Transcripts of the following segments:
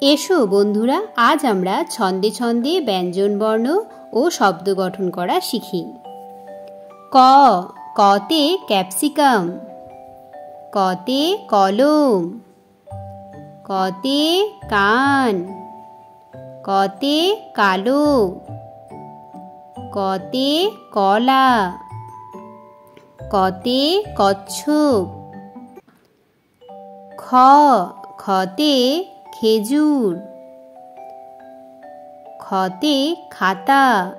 এসো বন্ধুরা, আজ আমরা ছন্দে ছন্দে ব্যঞ্জনবর্ণ ও শব্দ গঠন করা শিখি। ক, কতে ক্যাপসিকাম। কতে কলম। কতে কান। কতে কালো। কতে কলা। কতে কচ্ছপ। খ খতে খেজুর। খতে খাতা।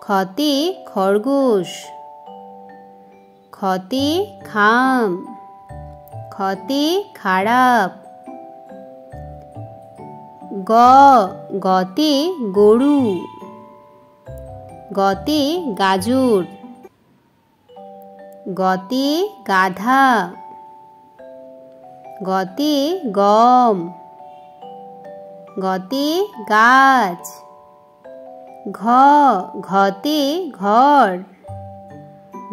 খতে খরগোশ। খতে খাম। খতে খারাপ। গ, গতে গরু। গতে গাজর। গতে গাধা। গতে গম, গতে গাছ, ঘ, ঘতে ঘর,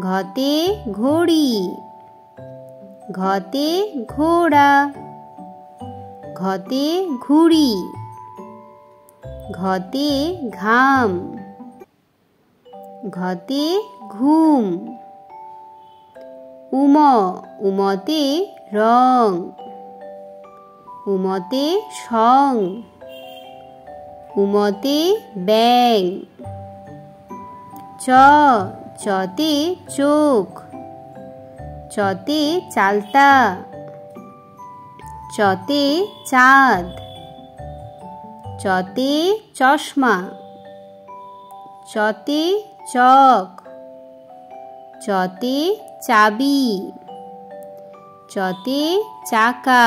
ঘতে ঘড়ি, ঘতে ঘোড়া, ঘতে ঘুড়ি, ঘতে ঘাম, ঘতে ঘুম, উম, উমতে রং। উমতে সং। উমতে ব্যাং। চ, চতে চোখ। চতে চালতা। চতে চাঁদ। চতে চশমা। চতে চক। চতে চাবি। চতে চাকা